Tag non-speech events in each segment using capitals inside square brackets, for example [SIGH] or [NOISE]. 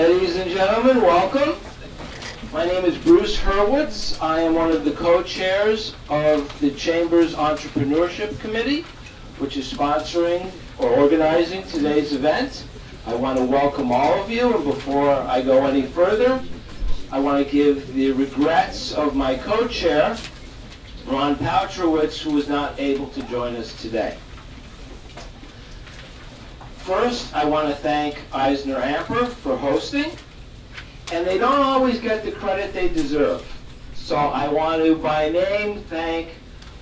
Ladies and gentlemen, welcome. My name is Bruce Hurwitz. I am one of the co-chairs of the Chamber's Entrepreneurship Committee, which is sponsoring or organizing today's event. I want to welcome all of you, and before I go any further, I want to give the regrets of my co-chair, Ron Poutrowitz, who was not able to join us today. First, I want to thank EisnerAmper for hosting, and they don't always get the credit they deserve. So I want to, by name, thank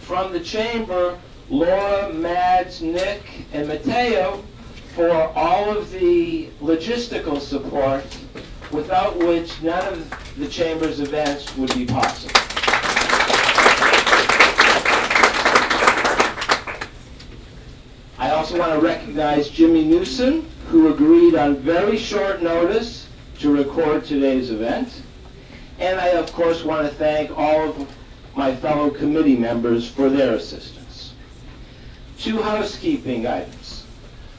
from the Chamber, Laura, Mads, Nick, and Matteo for all of the logistical support without which none of the Chamber's events would be possible. Also want to recognize Jimmy Newsom, who agreed on very short notice to record today's event. And I, of course, want to thank all of my fellow committee members for their assistance. Two housekeeping items.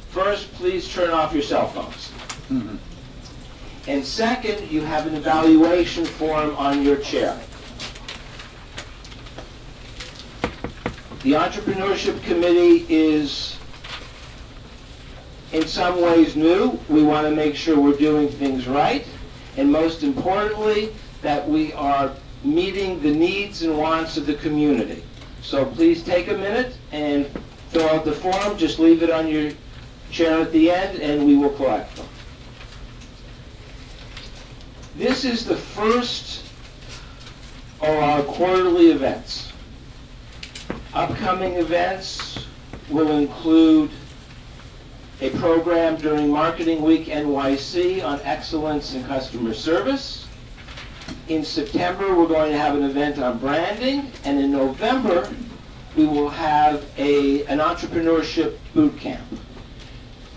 First, please turn off your cell phones. Mm-hmm. And second, you have an evaluation form on your chair. The Entrepreneurship Committee is in some ways new. We want to make sure we're doing things right. And most importantly, that we are meeting the needs and wants of the community. So please take a minute and fill out the form. Just leave it on your chair at the end and we will collect them. This is the first of our quarterly events. Upcoming events will include a program during Marketing Week NYC on excellence in customer service. In September, we're going to have an event on branding, and in November, we will have a, an entrepreneurship boot camp.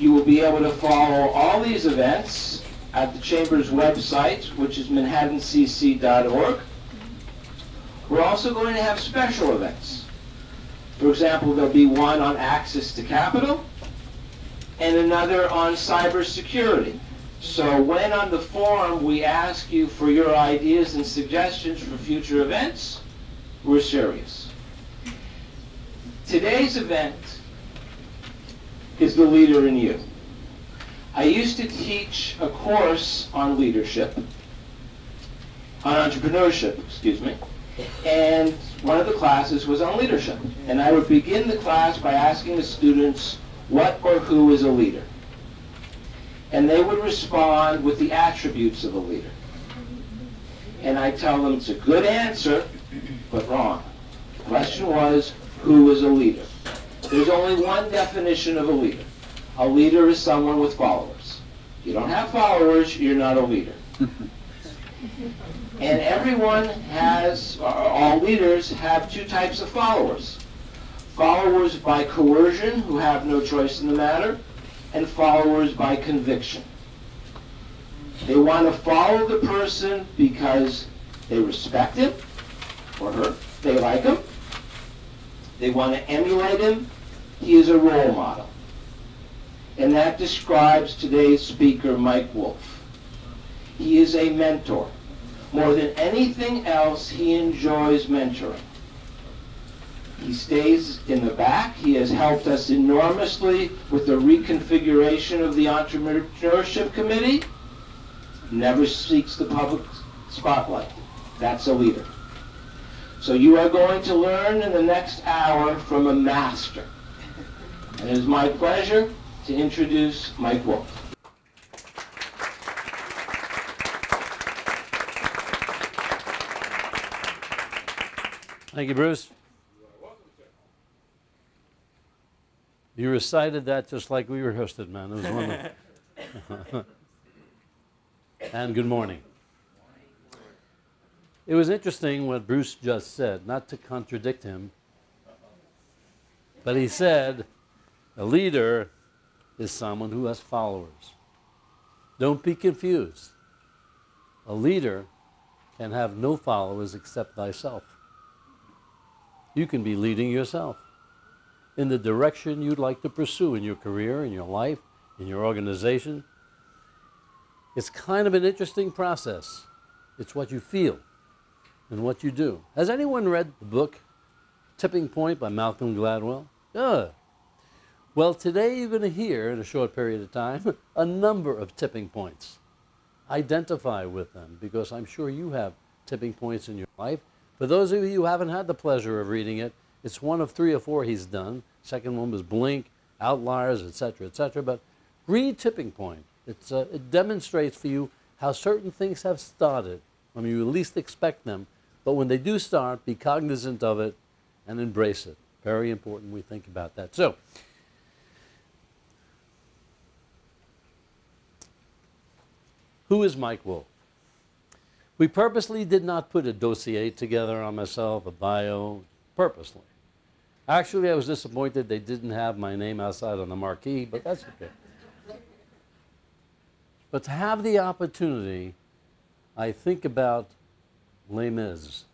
You will be able to follow all these events at the Chamber's website, which is manhattancc.org. We're also going to have special events. For example, there'll be one on access to capital, and another on cybersecurity. So when on the forum we ask you for your ideas and suggestions for future events, we're serious. Today's event is the leader in you. I used to teach a course on leadership, on entrepreneurship, excuse me, and one of the classes was on leadership. And I would begin the class by asking the students what or who is a leader. And they would respond with the attributes of a leader. And I tell them it's a good answer, but wrong. The question was, who is a leader? There's only one definition of a leader. A leader is someone with followers. If you don't have followers, you're not a leader. [LAUGHS] and everyone has, all leaders have two types of followers followers by coercion who have no choice in the matter, and followers by conviction. They want to follow the person because they respect him or her, they like him, they want to emulate him, he is a role model. And that describes today's speaker, Mike Wolf. He is a mentor. More than anything else, he enjoys mentoring. He stays in the back. He has helped us enormously with the reconfiguration of the Entrepreneurship Committee. Never seeks the public spotlight. That's a leader. So you are going to learn in the next hour from a master. And it is my pleasure to introduce Mike Wolf. Thank you, Bruce. You recited that just like we rehearsed it, man. It was wonderful. [LAUGHS] [LAUGHS] and good morning. It was interesting what Bruce just said, not to contradict him, but he said a leader is someone who has followers. Don't be confused. A leader can have no followers except thyself. You can be leading yourself in the direction you'd like to pursue in your career, in your life, in your organization. It's kind of an interesting process. It's what you feel and what you do. Has anyone read the book Tipping Point by Malcolm Gladwell? Yeah. Well, today you're going to hear, in a short period of time, [LAUGHS] a number of tipping points. Identify with them because I'm sure you have tipping points in your life. For those of you who haven't had the pleasure of reading it, it's one of three or four he's done. Second one was Blink, Outliers, etc., etc. But read Tipping Point. It's, uh, it demonstrates for you how certain things have started when you least expect them. But when they do start, be cognizant of it and embrace it. Very important we think about that. So, who is Mike Wolf? We purposely did not put a dossier together on myself, a bio, purposely. Actually, I was disappointed they didn't have my name outside on the marquee, but that's okay. But to have the opportunity, I think about Les Mis.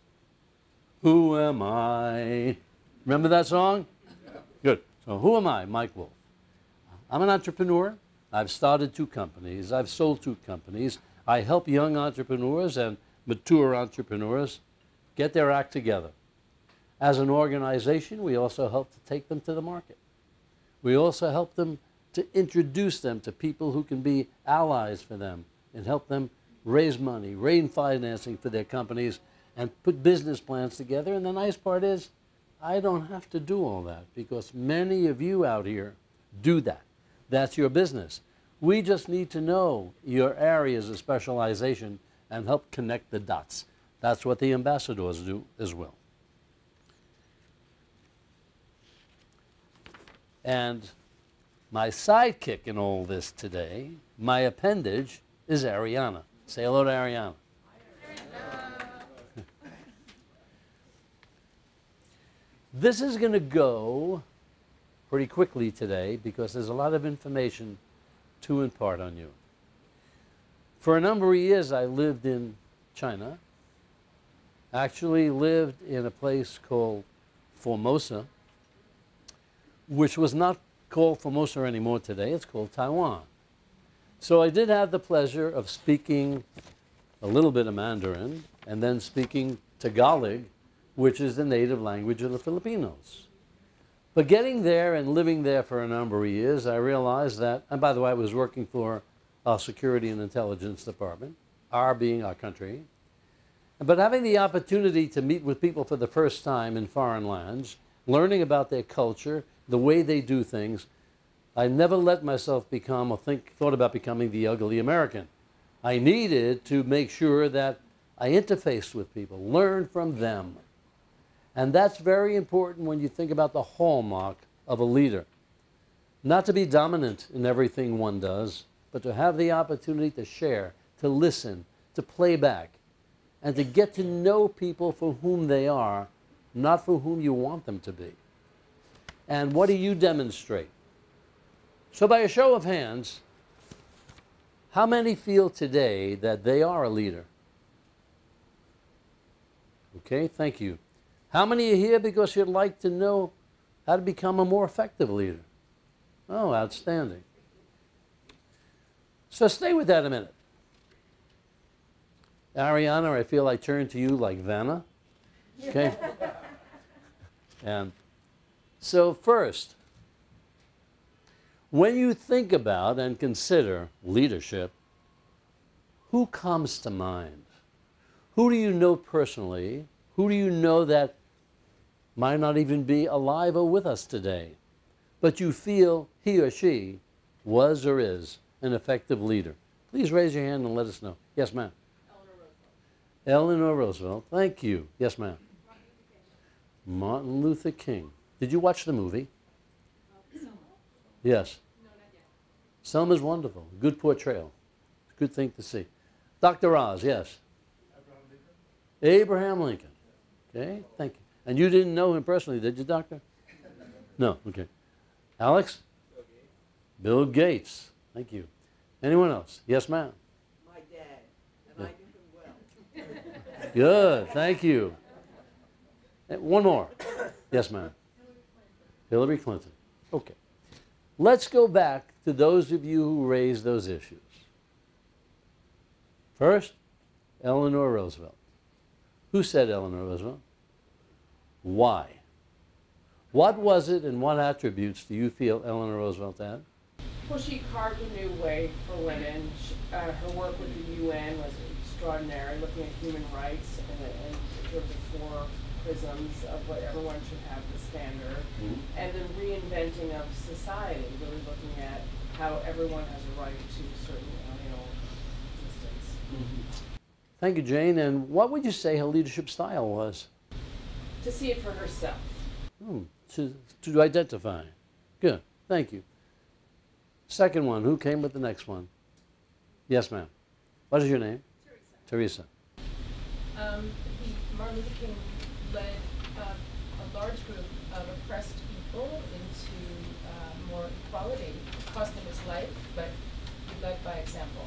Who am I? Remember that song? Good. So, who am I? Mike Wolf. I'm an entrepreneur. I've started two companies. I've sold two companies. I help young entrepreneurs and mature entrepreneurs get their act together. As an organization, we also help to take them to the market. We also help them to introduce them to people who can be allies for them and help them raise money, raise financing for their companies, and put business plans together. And the nice part is, I don't have to do all that because many of you out here do that. That's your business. We just need to know your areas of specialization and help connect the dots. That's what the ambassadors do as well. And my sidekick in all this today, my appendage, is Ariana. Say hello to Ariana. [LAUGHS] this is going to go pretty quickly today because there's a lot of information to impart on you. For a number of years, I lived in China. Actually, lived in a place called Formosa, which was not called Formosa anymore today. It's called Taiwan. So I did have the pleasure of speaking a little bit of Mandarin and then speaking Tagalog, which is the native language of the Filipinos. But getting there and living there for a number of years, I realized that, and by the way, I was working for our Security and Intelligence Department, our being our country, but having the opportunity to meet with people for the first time in foreign lands, learning about their culture, the way they do things, I never let myself become or think, thought about becoming the ugly American. I needed to make sure that I interfaced with people, learn from them. And that's very important when you think about the hallmark of a leader. Not to be dominant in everything one does, but to have the opportunity to share, to listen, to play back, and to get to know people for whom they are, not for whom you want them to be. And what do you demonstrate? So, by a show of hands, how many feel today that they are a leader? Okay, thank you. How many are here because you'd like to know how to become a more effective leader? Oh, outstanding. So stay with that a minute. Ariana, I feel I turn to you like Vanna. Okay? [LAUGHS] and so, first, when you think about and consider leadership, who comes to mind? Who do you know personally? Who do you know that might not even be alive or with us today, but you feel he or she was or is an effective leader? Please raise your hand and let us know. Yes, ma'am. Eleanor Roosevelt. Eleanor Roosevelt. Thank you. Yes, ma'am. Martin Luther King. Did you watch the movie? Yes. No, not yet. Selma's wonderful. Good portrayal. Good thing to see. Dr. Oz, yes. Abraham Lincoln. Abraham Lincoln. Okay, thank you. And you didn't know him personally, did you, Doctor? [LAUGHS] No, okay. Alex? Bill Gates. Bill Gates. Thank you. Anyone else? Yes, ma'am. My dad, and yeah. I knew him well. Good, thank you. One more. Yes, ma'am. Hillary Clinton. Okay. Let's go back to those of you who raised those issues. First, Eleanor Roosevelt. Who said Eleanor Roosevelt? Why? What was it and what attributes do you feel Eleanor Roosevelt had? Well, she carved a new way for women. She, uh, her work with the UN was extraordinary, looking at human rights and, and sort of the four prisms of what everyone should have the standard, and the reinventing of society, really looking at how everyone has a right to certain you know, existence. Thank you, Jane. And what would you say her leadership style was? To see it for herself. Hmm, to, to identify. Good. Thank you. Second one. Who came with the next one? Yes, ma'am. What is your name? Teresa. Um, he, Martin Luther King led uh, a large group of oppressed people into uh, more equality. It cost him his life, but he led by example.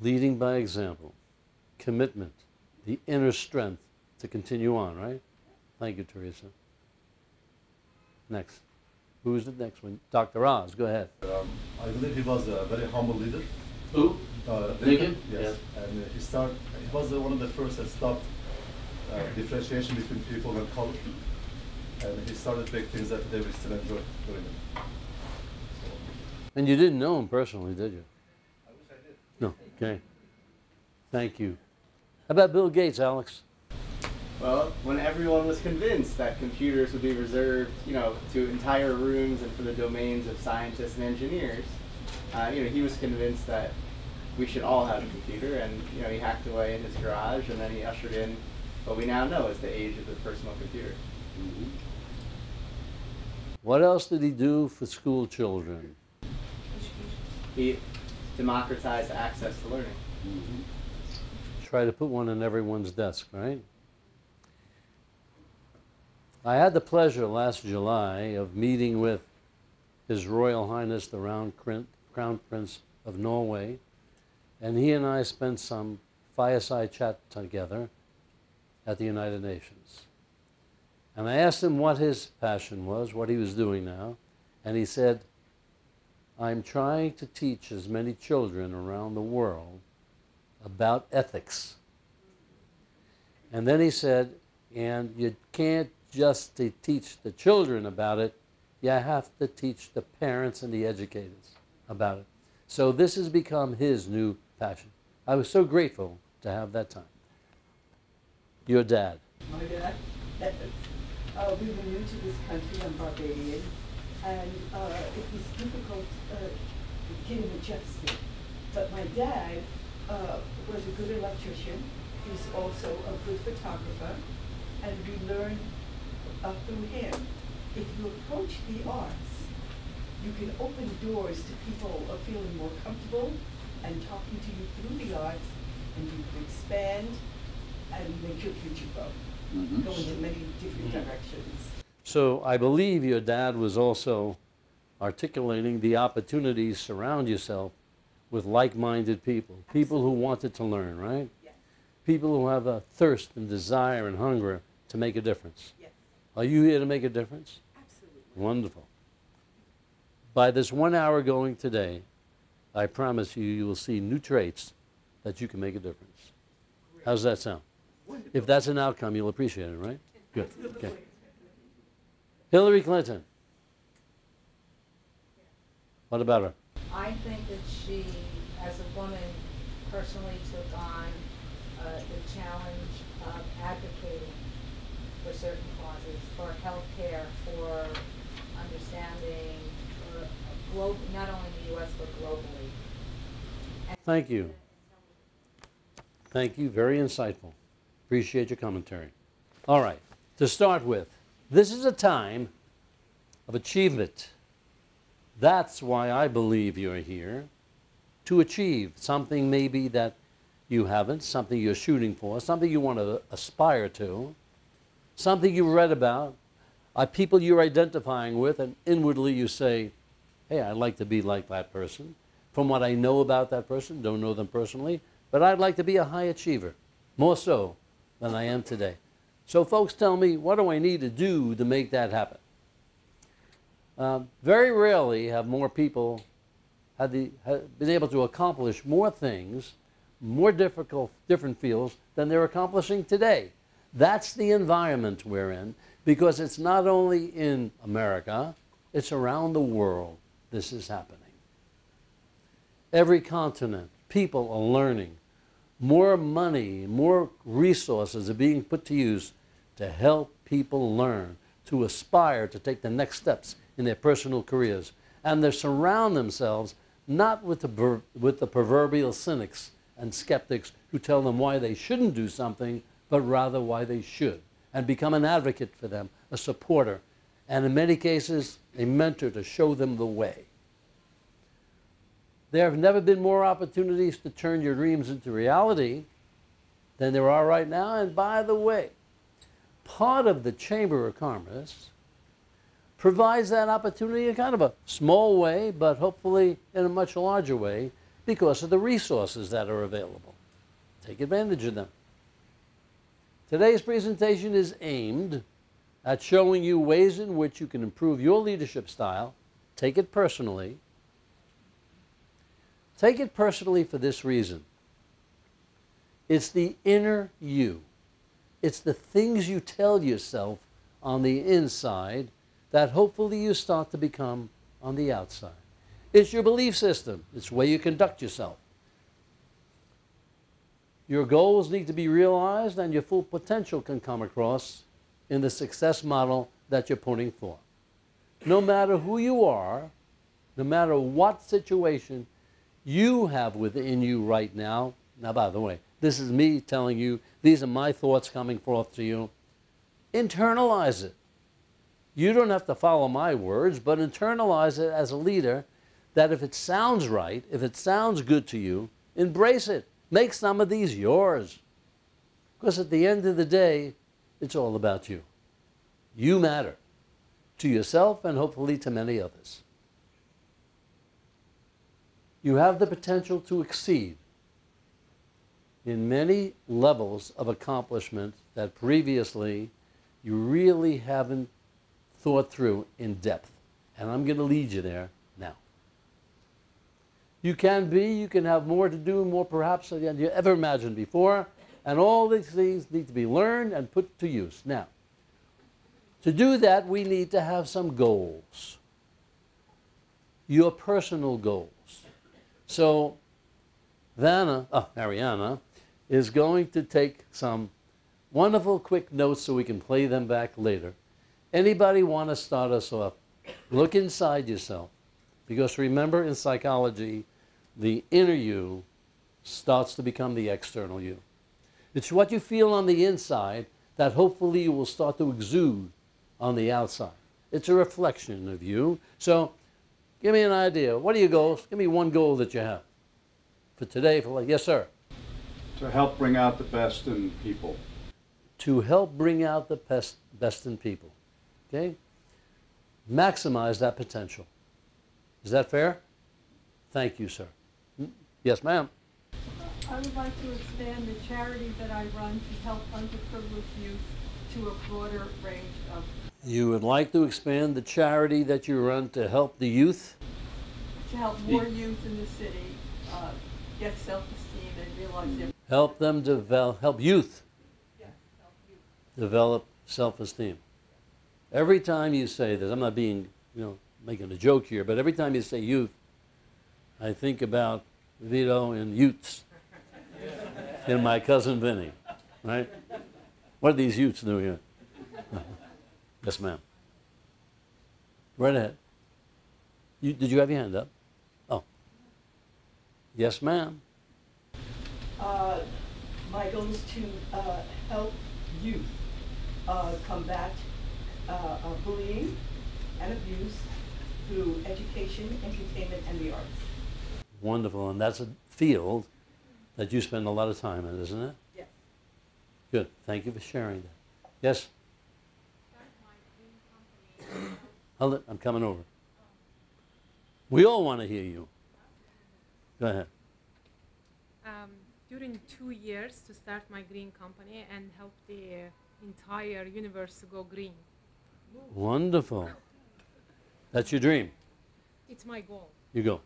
Leading by example. Commitment. The inner strength to continue on, right? Thank you, Teresa. Next. Who's the next one? Dr. Oz, go ahead. Um, I believe he was a very humble leader. Who? Uh, Lincoln? Yes. And uh, he start. He was uh, one of the first that stopped uh, differentiation between people and color. And he started big things that they we still enjoy doing them. So, And you didn't know him personally, did you? I wish I did. No. Okay. Thank you. How about Bill Gates, Alex? Well, when everyone was convinced that computers would be reserved, you know, to entire rooms and for the domains of scientists and engineers, uh, you know, he was convinced that we should all have a computer, and you know, he hacked away in his garage, and then he ushered in what we now know is the age of the personal computer. Mm-hmm. What else did he do for school children? He democratized access to learning. Mm-hmm. Try to put one in everyone's desk, right? I had the pleasure last July of meeting with His Royal Highness the Crown Prince of Norway, and he and I spent some fireside chat together at the United Nations. And I asked him what his passion was, what he was doing now, and he said, I'm trying to teach as many children around the world about ethics. And then he said, and you can't just teach the children about it, you have to teach the parents and the educators about it. So this has become his new passion. I was so grateful to have that time. Your dad. My dad, uh, we were new to this country, I'm Barbadian, and uh, it was difficult uh, getting adjusted. But my dad uh, was a good electrician. He's also a good photographer, and we learned uh, through him. If you approach the arts, you can open doors to people uh, feeling more comfortable and talking to you through the arts, and you can expand and make your future grow, go in many different mm-hmm. directions. So I believe your dad was also articulating the opportunities surround yourself with like-minded people, people who wanted to learn, right? Yes, People who have a thirst and desire and hunger to make a difference. yes, Are you here to make a difference? absolutely. Wonderful. By this one hour going today, I promise you, you will see new traits that you can make a difference. How's that sound? If that's an outcome, you'll appreciate it, right? [LAUGHS] Good. Okay. Hillary Clinton. What about her? I think that she, as a woman, personally took on uh, the challenge of advocating for certain causes, for health care, for understanding, for globe, not only in the U.S. but globally. And- Thank you. Thank you. Very insightful. Appreciate your commentary. All right. To start with, this is a time of achievement. That's why I believe you're here to achieve something maybe that you haven't, something you're shooting for, something you want to aspire to, something you read about, uh, people you're identifying with, and inwardly you say, hey, I'd like to be like that person. From what I know about that person, don't know them personally, but I'd like to be a high achiever, more so than I am today. So, folks, tell me, what do I need to do to make that happen? Um, very rarely have more people had the, been able to accomplish more things more difficult, different fields than they're accomplishing today. That's the environment we're in because it's not only in America, it's around the world this is happening. Every continent, people are learning. More money, more resources are being put to use to help people learn, to aspire to take the next steps in their personal careers. And they surround themselves not with the, with the proverbial cynics and skeptics who tell them why they shouldn't do something, but rather why they should, and become an advocate for them, a supporter, and in many cases, a mentor to show them the way. There have never been more opportunities to turn your dreams into reality than there are right now. And by the way, part of the Chamber of Commerce provides that opportunity in kind of a small way, but hopefully in a much larger way because of the resources that are available. Take advantage of them. Today's presentation is aimed at showing you ways in which you can improve your leadership style. Take it personally. Take it personally for this reason it's the inner you, it's the things you tell yourself on the inside that hopefully you start to become on the outside. It's your belief system, it's the way you conduct yourself. Your goals need to be realized and your full potential can come across in the success model that you're putting for. No matter who you are, no matter what situation you have within you right now. Now, by the way, this is me telling you, these are my thoughts coming forth to you. Internalize it. You don't have to follow my words, but internalize it as a leader that if it sounds right, if it sounds good to you, embrace it. Make some of these yours. Because at the end of the day, it's all about you. You matter to yourself and hopefully to many others. You have the potential to exceed in many levels of accomplishment that previously you really haven't thought through in depth. And I'm going to lead you there now. You can be, you can have more to do, more perhaps than you ever imagined before. And all these things need to be learned and put to use. Now, to do that, we need to have some goals. Your personal goals. So, Vanna, oh, Mariana, is going to take some wonderful quick notes so we can play them back later. Anybody want to start us off? Look inside yourself. Because remember, in psychology, the inner you starts to become the external you. It's what you feel on the inside that hopefully you will start to exude on the outside. It's a reflection of you. So give me an idea. What are your goals? Give me one goal that you have for today. For like, yes, sir. To help bring out the best in people. To help bring out the best, best in people. Okay? Maximize that potential. Is that fair? Thank you, sir. Hmm? Yes, ma'am. I would like to expand the charity that I run to help underprivileged youth to a broader range of. You would like to expand the charity that you run to help the youth? To help more youth in the city uh, get self-esteem and realize their. Help them develop, help youth help youth. develop self-esteem. Every time you say this, I'm not being, you know, making a joke here, but every time you say youth, I think about Vito and Utes and my cousin Vinny, right? What are these Utes doing here? [LAUGHS] yes, ma'am. Right ahead. You, did you have your hand up? Oh. Yes, ma'am. Uh, my goal is to uh, help youth uh, combat uh, uh, bullying and abuse through education, entertainment, and the arts. Wonderful. And that's a field that you spend a lot of time in, isn't it? Yes. Good. Thank you for sharing that. Yes? Hold it. I'm coming over. We all want to hear you. Go ahead. um, during two years to start my green company and help the entire universe to go green. Wonderful. That's your dream. It's my goal. You go.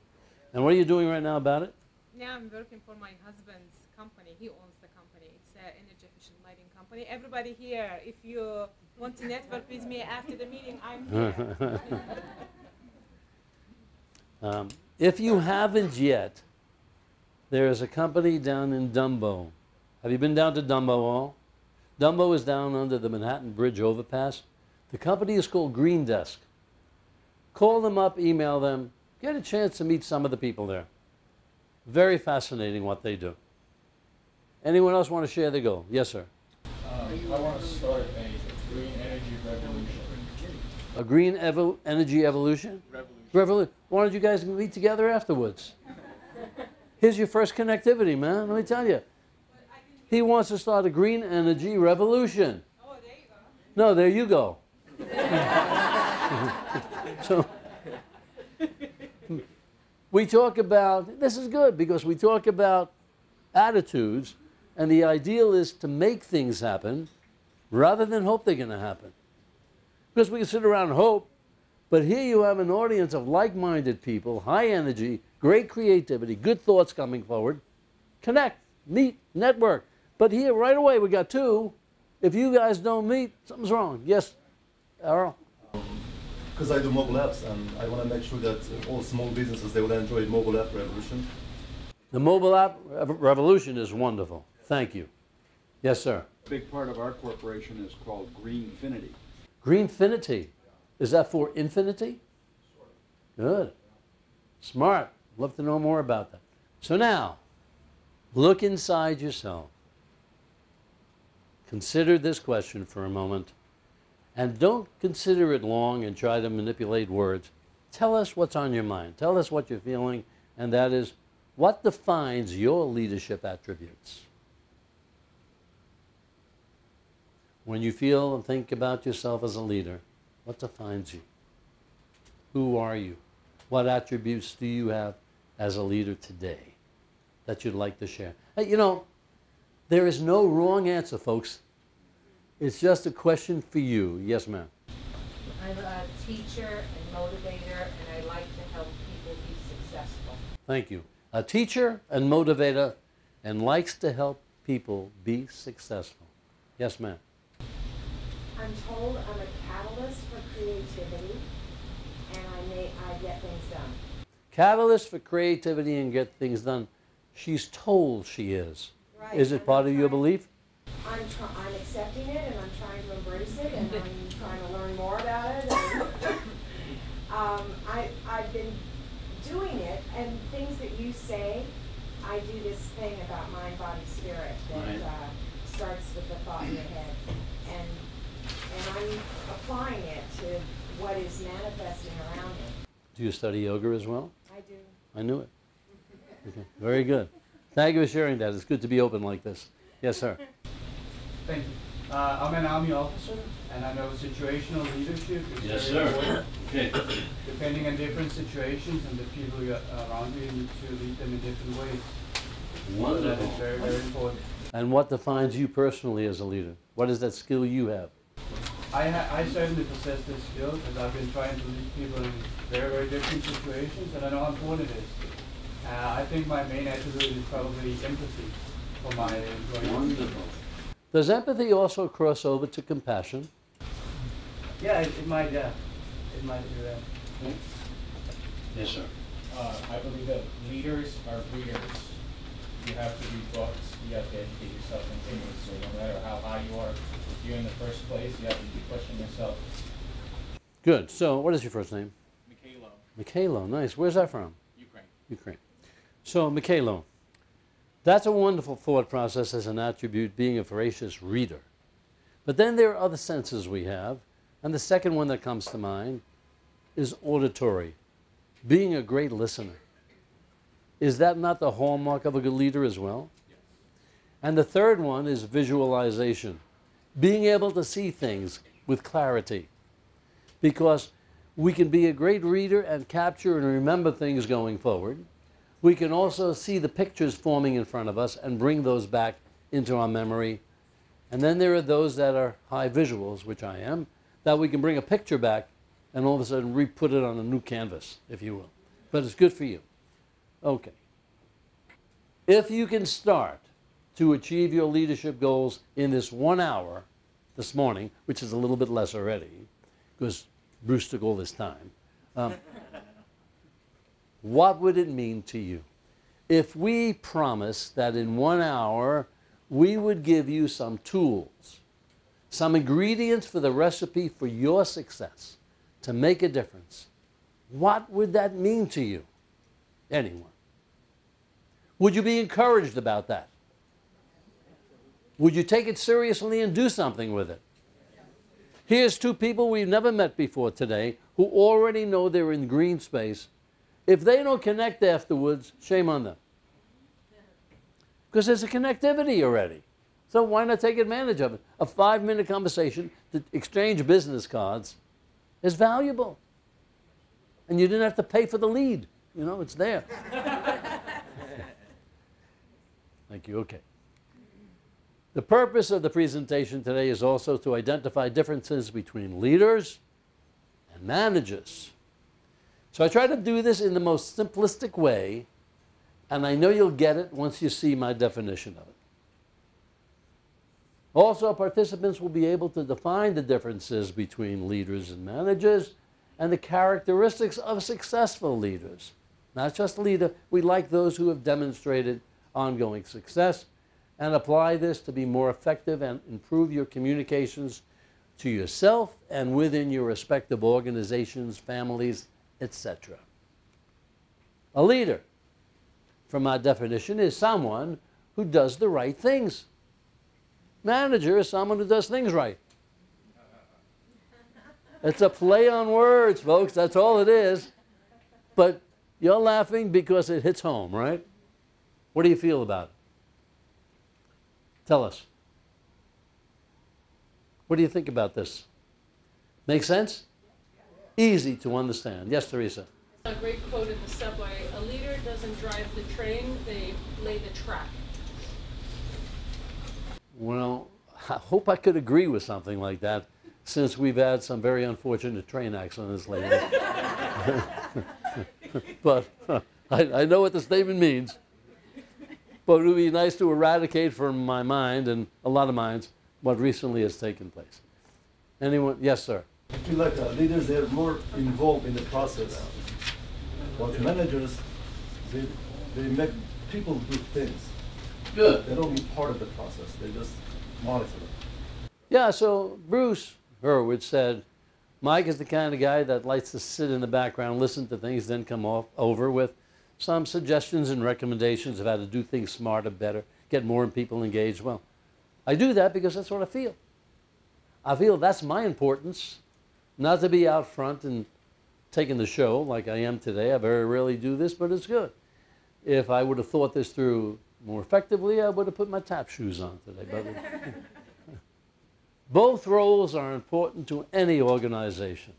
And what are you doing right now about it? Now I'm working for my husband's company. He owns the company. It's an energy efficient lighting company. Everybody here, if you want to network with me after the meeting, I'm [LAUGHS] here. [LAUGHS] Um, if you haven't yet, there is a company down in Dumbo. Have you been down to Dumbo all? Dumbo is down under the Manhattan Bridge overpass. The company is called Green Desk. Call them up, email them, get a chance to meet some of the people there. Very fascinating what they do. Anyone else want to share the goal? Yes, sir. Um, I want to start a green energy revolution. A green evo- energy evolution? Revolution. Revolu- Why don't you guys meet together afterwards? Here's your first connectivity, man. Let me tell you. He wants to start a green energy revolution. Oh, there you go. No, there you go. so we talk about this is good because we talk about attitudes, and the ideal is to make things happen rather than hope they're going to happen. Because we can sit around and hope, but here you have an audience of like minded people, high energy, great creativity, good thoughts coming forward. Connect, meet, network. But here, right away, we got two. If you guys don't meet, something's wrong. Yes, Errol? Because I do mobile apps and I want to make sure that all small businesses, they will enjoy mobile app revolution. The mobile app revolution is wonderful. Thank you. Yes, sir. A big part of our corporation is called Greenfinity. Greenfinity. Is that for infinity? Good. Smart. Love to know more about that. So now, look inside yourself. Consider this question for a moment. And don't consider it long and try to manipulate words. Tell us what's on your mind. Tell us what you're feeling, and that is what defines your leadership attributes. When you feel and think about yourself as a leader, what defines you? Who are you? What attributes do you have as a leader today that you'd like to share? Hey, you know, there is no wrong answer, folks. It's just a question for you. Yes, ma'am. I'm a teacher and motivator, and I like to help people be successful. Thank you. A teacher and motivator and likes to help people be successful. Yes, ma'am. I'm told I'm a catalyst for creativity, and I may I get things done. Catalyst for creativity and get things done. She's told she is. Right, Is it and part I'm of your belief? I'm try, I'm accepting it, and I'm trying to embrace it, and I'm trying to learn more about it. And, [LAUGHS] um, I I've been doing it, and things that you say, I do this thing about mind, body, spirit that Right. uh, starts with the thought in your head, and and I'm applying it to what is manifesting around me. Do you study yoga as well? I do. I knew it. Okay. Very good. Thank you for sharing that. It's good to be open like this. Yes, sir. Thank you. Uh, I'm an Army officer, and I know situational leadership is very important. Okay. Depending on different situations and the people you are around you, you need to lead them in different ways. So that is very, very important. And what defines you personally as a leader? What is that skill you have? I, ha- I certainly possess this skill because I've been trying to lead people in very, very different situations, and I know how important it is. Uh, I think my main attribute is probably empathy for my employees. Does empathy also cross over to compassion? Yeah, it, it might, yeah. It might do that. Yes, sir. Uh, I believe that leaders are readers. You have to read books, you have to educate yourself continuously, no matter how high you are. You're in the first place, you have to be yourself. Good. So, what is your first name? Mikhailo, Mikhailo. Nice. Where's that from? Ukraine. Ukraine. So, Mikhailo, that's a wonderful thought process as an attribute, being a voracious reader. But then there are other senses we have, and the second one that comes to mind is auditory, being a great listener. Is that not the hallmark of a good leader as well? Yes. And the third one is visualization, being able to see things with clarity. Because we can be a great reader and capture and remember things going forward. We can also see the pictures forming in front of us and bring those back into our memory. And then there are those that are high visuals, which I am, that we can bring a picture back and all of a sudden re-put it on a new canvas, if you will. But it's good for you. Okay. If you can start to achieve your leadership goals in this one hour this morning, which is a little bit less already, because Bruce took all this time, um, what would it mean to you? If we promised that in one hour we would give you some tools, some ingredients for the recipe for your success to make a difference, what would that mean to you? Anyone? Would you be encouraged about that? Would you take it seriously and do something with it? Here's two people we've never met before today who already know they're in green space. If they don't connect afterwards, shame on them. Because there's a connectivity already. So why not take advantage of it? A five minute conversation to exchange business cards is valuable. And you didn't have to pay for the lead. You know, it's there. [LAUGHS] Thank you. Okay. The purpose of the presentation today is also to identify differences between leaders and managers. So I try to do this in the most simplistic way, and I know you'll get it once you see my definition of it. Also, participants will be able to define the differences between leaders and managers and the characteristics of successful leaders. Not just leader, we like those who have demonstrated ongoing success and apply this to be more effective and improve your communications to yourself and within your respective organizations, families, etc. A leader, from my definition, is someone who does the right things. Manager is someone who does things right. It's a play on words, folks. That's all it is. But you're laughing because it hits home, right? What do you feel about it? Tell us. What do you think about this? Make sense? Easy to understand. Yes, Teresa. A great quote in the subway A leader doesn't drive the train, they lay the track. Well, [LAUGHS] I hope I could agree with something like that since we've had some very unfortunate train accidents lately. [LAUGHS] but [LAUGHS] I, I know what the statement means. But it would be nice to eradicate from my mind and a lot of minds what recently has taken place. Anyone? Yes, sir. I feel like uh, leaders, they're more involved in the process. But managers, they, they make people do things. Good. They don't be part of the process. They just monitor it. Yeah, so Bruce Hurwitz said, Mike is the kind of guy that likes to sit in the background, listen to things, then come off, over with some suggestions and recommendations of how to do things smarter, better, get more people engaged. Well, I do that because that's what I feel. I feel that's my importance, not to be out front and taking the show like I am today. I very rarely do this, but it's good. If I would have thought this through more effectively, I would have put my tap shoes on today. But [LAUGHS] both roles are important to any organization.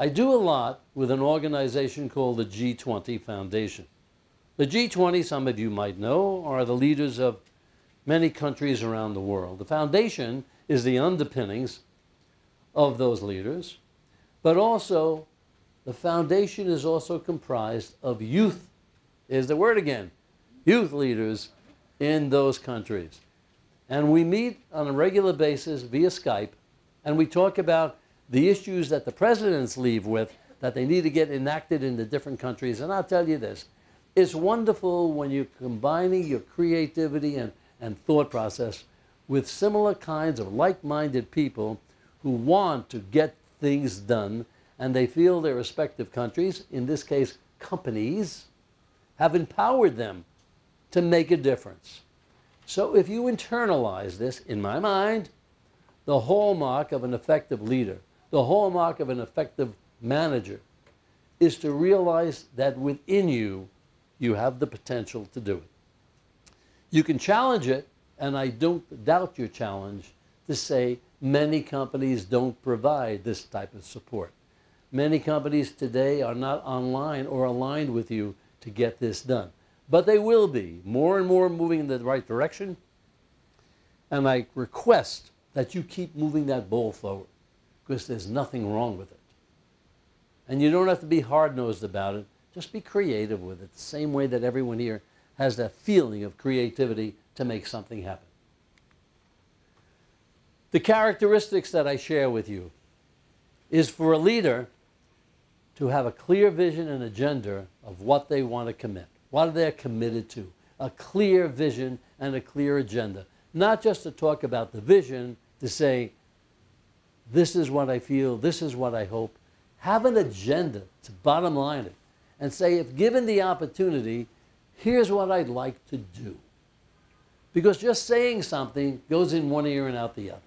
I do a lot with an organization called the G20 Foundation. The G20, some of you might know, are the leaders of many countries around the world. The foundation is the underpinnings of those leaders, but also the foundation is also comprised of youth, is the word again, youth leaders in those countries. And we meet on a regular basis via Skype, and we talk about the issues that the presidents leave with that they need to get enacted in the different countries. And I'll tell you this, it's wonderful when you're combining your creativity and, and thought process with similar kinds of like-minded people who want to get things done and they feel their respective countries, in this case companies, have empowered them to make a difference. So if you internalize this, in my mind, the hallmark of an effective leader the hallmark of an effective manager is to realize that within you, you have the potential to do it. You can challenge it, and I don't doubt your challenge to say many companies don't provide this type of support. Many companies today are not online or aligned with you to get this done. But they will be, more and more moving in the right direction. And I request that you keep moving that ball forward because there's nothing wrong with it. And you don't have to be hard nosed about it, just be creative with it, the same way that everyone here has that feeling of creativity to make something happen. The characteristics that I share with you is for a leader to have a clear vision and agenda of what they want to commit, what they're committed to, a clear vision and a clear agenda. Not just to talk about the vision, to say, this is what I feel, this is what I hope. Have an agenda to bottom line it and say, if given the opportunity, here's what I'd like to do. Because just saying something goes in one ear and out the other.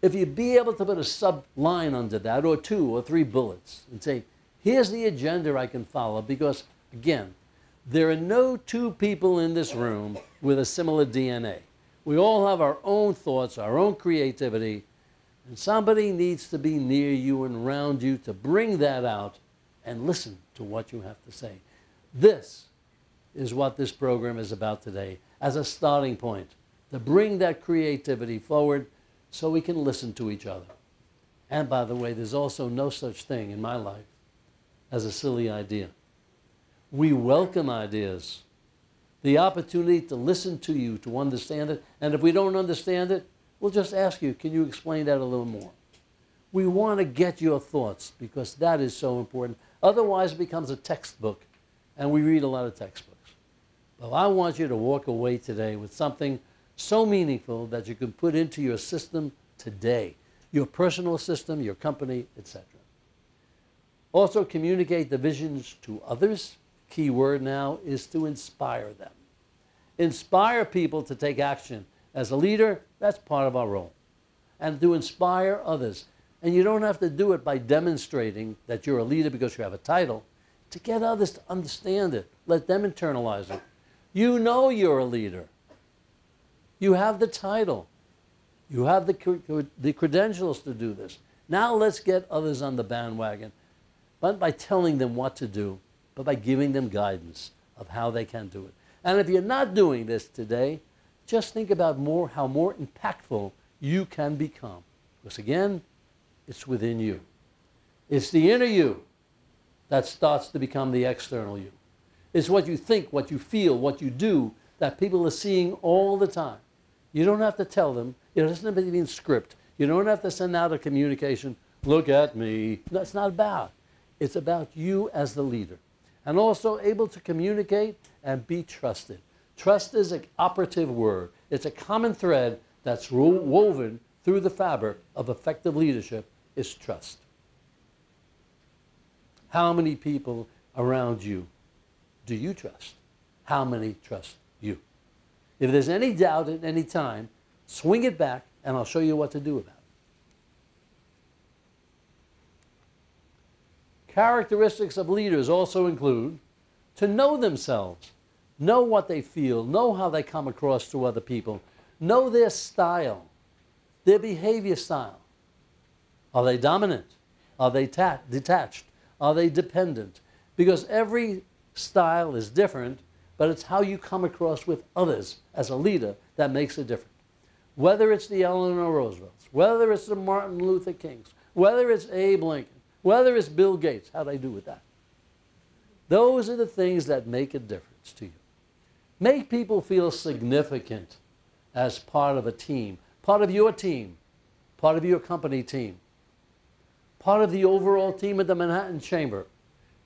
If you'd be able to put a sub line under that, or two or three bullets, and say, here's the agenda I can follow, because again, there are no two people in this room with a similar DNA. We all have our own thoughts, our own creativity, and somebody needs to be near you and around you to bring that out and listen to what you have to say. This is what this program is about today as a starting point to bring that creativity forward so we can listen to each other. And by the way, there's also no such thing in my life as a silly idea. We welcome ideas, the opportunity to listen to you, to understand it. And if we don't understand it, we'll just ask you, can you explain that a little more? We want to get your thoughts because that is so important. Otherwise, it becomes a textbook, and we read a lot of textbooks. But I want you to walk away today with something so meaningful that you can put into your system today, your personal system, your company, etc. Also, communicate the visions to others. Key word now is to inspire them. Inspire people to take action. As a leader, that's part of our role. And to inspire others. And you don't have to do it by demonstrating that you're a leader because you have a title. To get others to understand it, let them internalize it. You know you're a leader. You have the title. You have the, the credentials to do this. Now let's get others on the bandwagon, not by telling them what to do, but by giving them guidance of how they can do it. And if you're not doing this today, just think about more how more impactful you can become. Because again, it's within you. It's the inner you that starts to become the external you. It's what you think, what you feel, what you do that people are seeing all the time. You don't have to tell them. It doesn't have to be in script. You don't have to send out a communication, look at me. That's not about. It's about you as the leader. And also able to communicate and be trusted. Trust is an operative word. It's a common thread that's woven through the fabric of effective leadership is trust. How many people around you do you trust? How many trust you? If there's any doubt at any time, swing it back and I'll show you what to do about it. Characteristics of leaders also include to know themselves, know what they feel, know how they come across to other people, know their style, their behavior style. Are they dominant? Are they detached? Are they dependent? Because every style is different but it's how you come across with others as a leader that makes a difference. Whether it's the Eleanor Roosevelts, whether it's the Martin Luther Kings, whether it's Abe Lincoln, whether it's Bill Gates, how'd I do with that? Those are the things that make a difference to you. Make people feel significant as part of a team, part of your team, part of your company team, part of the overall team at the Manhattan Chamber.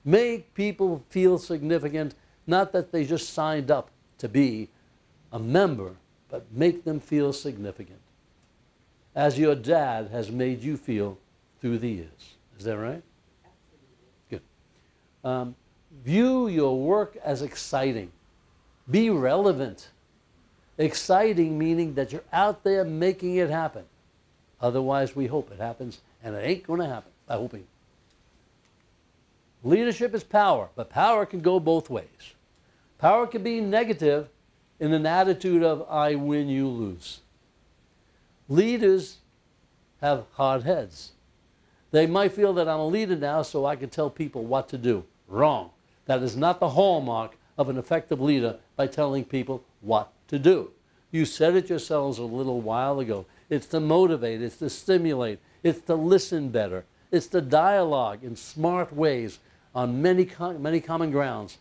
Make people feel significant not that they just signed up to be a member, but make them feel significant. As your dad has made you feel through the years. Is that right? Absolutely. Good. Um, view your work as exciting. Be relevant. Exciting meaning that you're out there making it happen. Otherwise, we hope it happens, and it ain't going to happen by hoping. Leadership is power, but power can go both ways. Power can be negative in an attitude of I win, you lose. Leaders have hard heads. They might feel that I'm a leader now so I can tell people what to do. Wrong. That is not the hallmark of an effective leader by telling people what to do. You said it yourselves a little while ago. It's to motivate, it's to stimulate, it's to listen better, it's to dialogue in smart ways on many, many common grounds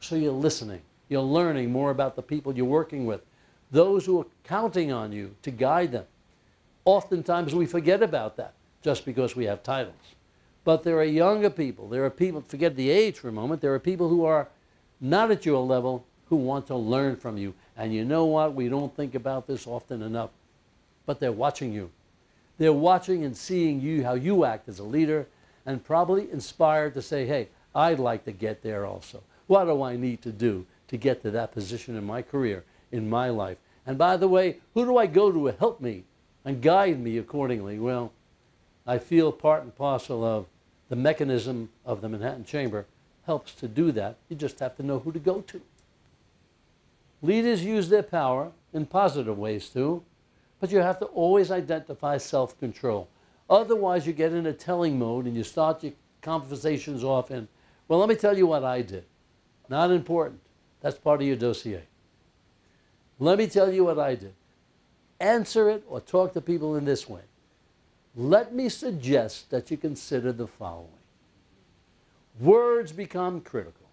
so you're listening. You're learning more about the people you're working with, those who are counting on you to guide them. Oftentimes we forget about that just because we have titles. But there are younger people, there are people, forget the age for a moment, there are people who are not at your level who want to learn from you. And you know what? We don't think about this often enough. But they're watching you. They're watching and seeing you, how you act as a leader, and probably inspired to say, hey, I'd like to get there also. What do I need to do to get to that position in my career, in my life? And by the way, who do I go to to help me and guide me accordingly? Well, I feel part and parcel of the mechanism of the Manhattan Chamber helps to do that. You just have to know who to go to. Leaders use their power in positive ways too, but you have to always identify self control. Otherwise, you get in a telling mode and you start your conversations off in, well, let me tell you what I did. Not important. That's part of your dossier. Let me tell you what I did. Answer it or talk to people in this way. Let me suggest that you consider the following. Words become critical.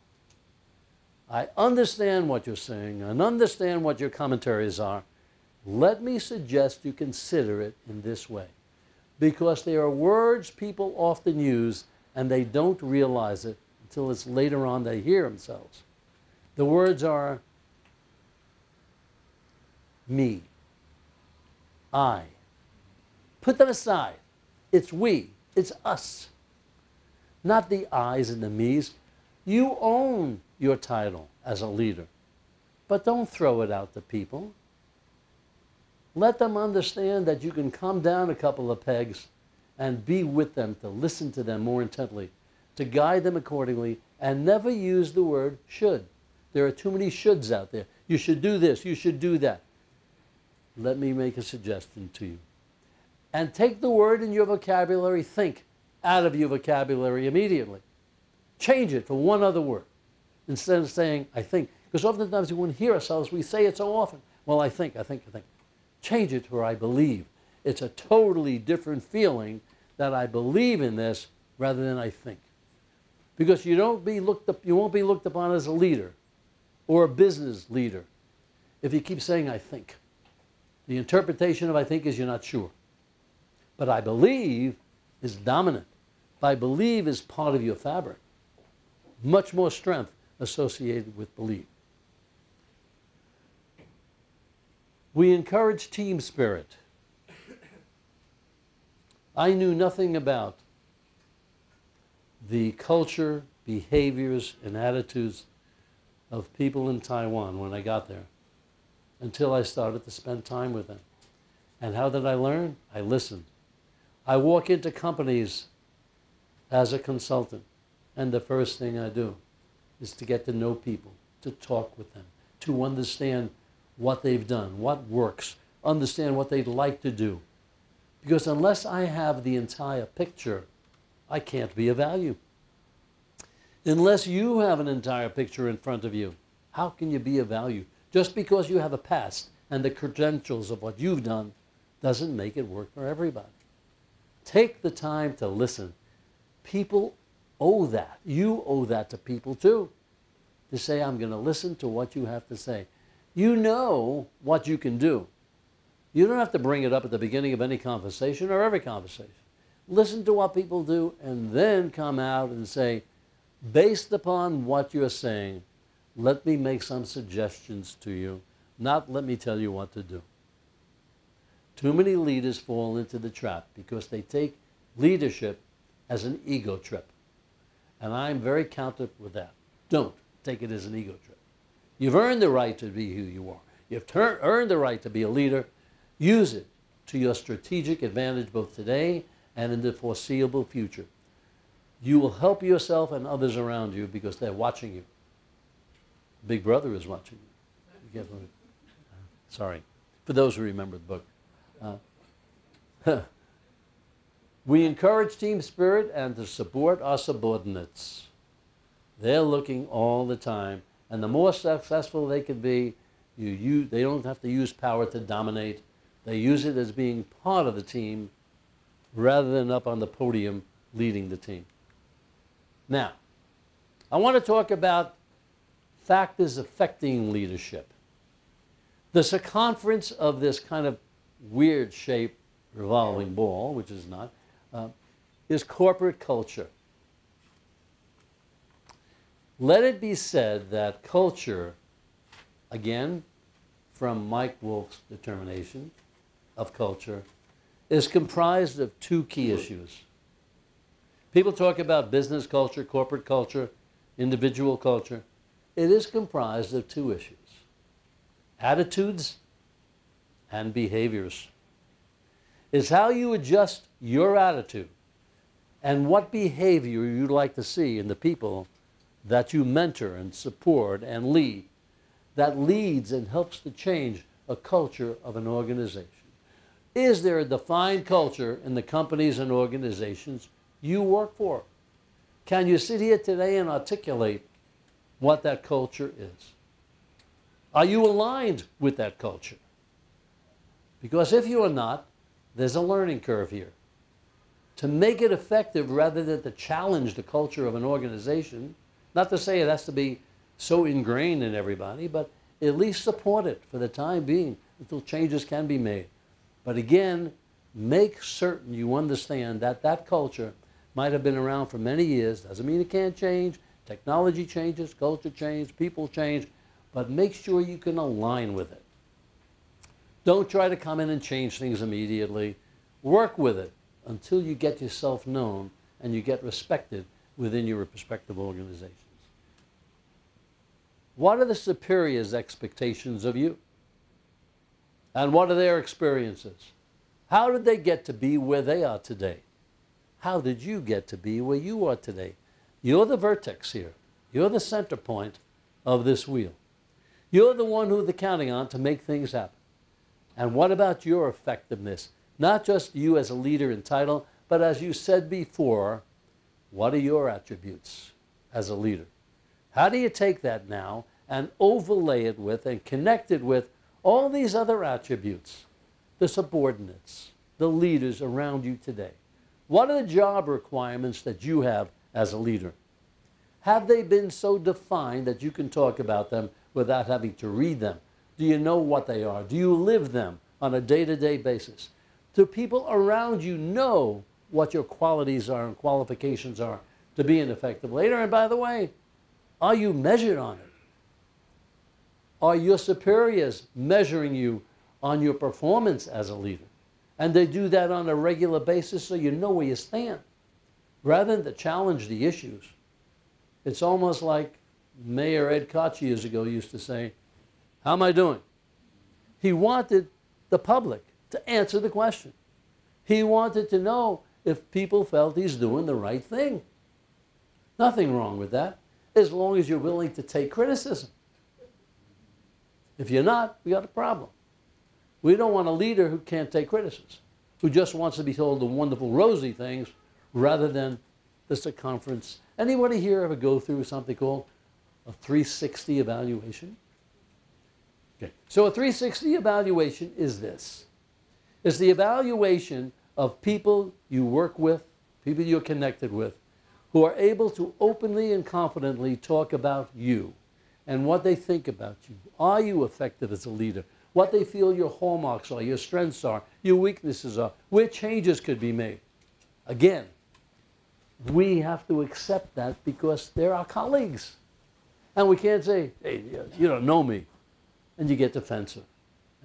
I understand what you're saying and understand what your commentaries are. Let me suggest you consider it in this way. Because they are words people often use and they don't realize it until it's later on they hear themselves. The words are me, I. Put them aside. It's we, it's us not the I's and the me's. You own your title as a leader, but don't throw it out to people. Let them understand that you can come down a couple of pegs and be with them, to listen to them more intently, to guide them accordingly, and never use the word should. There are too many shoulds out there. You should do this, you should do that. Let me make a suggestion to you. And take the word in your vocabulary, think out of your vocabulary immediately. Change it for one other word instead of saying, I think. Because oftentimes we wouldn't hear ourselves, we say it so often. Well, I think, I think, I think. Change it to where I believe. It's a totally different feeling that I believe in this rather than I think. Because you, don't be looked up, you won't be looked upon as a leader or a business leader if you keep saying I think. The interpretation of I think is you're not sure. But I believe is dominant. I believe is part of your fabric. Much more strength associated with belief. We encourage team spirit. I knew nothing about the culture, behaviors, and attitudes of people in Taiwan when I got there until I started to spend time with them. And how did I learn? I listened. I walk into companies as a consultant, and the first thing I do is to get to know people, to talk with them, to understand what they've done, what works, understand what they'd like to do. Because unless I have the entire picture, I can't be of value. Unless you have an entire picture in front of you, how can you be of value? Just because you have a past and the credentials of what you've done doesn't make it work for everybody. Take the time to listen. People owe that. You owe that to people too. To say, I'm going to listen to what you have to say. You know what you can do. You don't have to bring it up at the beginning of any conversation or every conversation. Listen to what people do and then come out and say, based upon what you're saying, let me make some suggestions to you, not let me tell you what to do. Too many leaders fall into the trap because they take leadership as an ego trip. And I'm very counter with that. Don't take it as an ego trip. You've earned the right to be who you are. You've earned the right to be a leader. Use it to your strategic advantage both today and in the foreseeable future. You will help yourself and others around you because they're watching you. Big Brother is watching you. Sorry. For those who remember the book. Uh, [LAUGHS] we encourage team spirit and to support our subordinates. They're looking all the time. And the more successful they can be, you, they don't have to use power to dominate. They use it as being part of the team rather than up on the podium leading the team. Now, I want to talk about factors affecting leadership. The circumference of this kind of weird shape revolving ball, which is not, uh, is corporate culture. Let it be said that culture, again, from Mike Wolf's determination of culture, is comprised of two key issues. People talk about business culture, corporate culture, individual culture. It is comprised of two issues attitudes and behaviors. Is how you adjust your attitude and what behavior you'd like to see in the people that you mentor and support and lead that leads and helps to change a culture of an organization. Is there a defined culture in the companies and organizations you work for? Can you sit here today and articulate what that culture is? Are you aligned with that culture? Because if you are not, there's a learning curve here. To make it effective rather than to challenge the culture of an organization, not to say it has to be so ingrained in everybody, but at least support it for the time being until changes can be made. But again, make certain you understand that that culture might have been around for many years. Doesn't mean it can't change. Technology changes, culture changes, people change, but make sure you can align with it. Don't try to come in and change things immediately. Work with it until you get yourself known and you get respected within your respective organizations. What are the superiors' expectations of you? And what are their experiences? How did they get to be where they are today? How did you get to be where you are today? You're the vertex here. You're the center point of this wheel. You're the one who they're counting on to make things happen. And what about your effectiveness? Not just you as a leader in title, but as you said before, what are your attributes as a leader? How do you take that now and overlay it with and connect it with all these other attributes? The subordinates, the leaders around you today. What are the job requirements that you have as a leader? Have they been so defined that you can talk about them without having to read them? Do you know what they are? Do you live them on a day to day basis? Do people around you know what your qualities are and qualifications are to be an effective leader? And by the way, are you measured on it? Are your superiors measuring you on your performance as a leader? And they do that on a regular basis so you know where you stand. Rather than to challenge the issues, it's almost like Mayor Ed Koch years ago used to say, How am I doing? He wanted the public to answer the question. He wanted to know if people felt he's doing the right thing. Nothing wrong with that as long as you're willing to take criticism. If you're not, we got a problem. We don't want a leader who can't take criticism, who just wants to be told the wonderful rosy things rather than the circumference. Anybody here ever go through something called a 360 evaluation? Okay. So a 360 evaluation is this. It's the evaluation of people you work with, people you're connected with, who are able to openly and confidently talk about you and what they think about you. Are you effective as a leader? What they feel your hallmarks are, your strengths are, your weaknesses are, where changes could be made. Again, we have to accept that because they're our colleagues. And we can't say, hey, you don't know me. And you get defensive.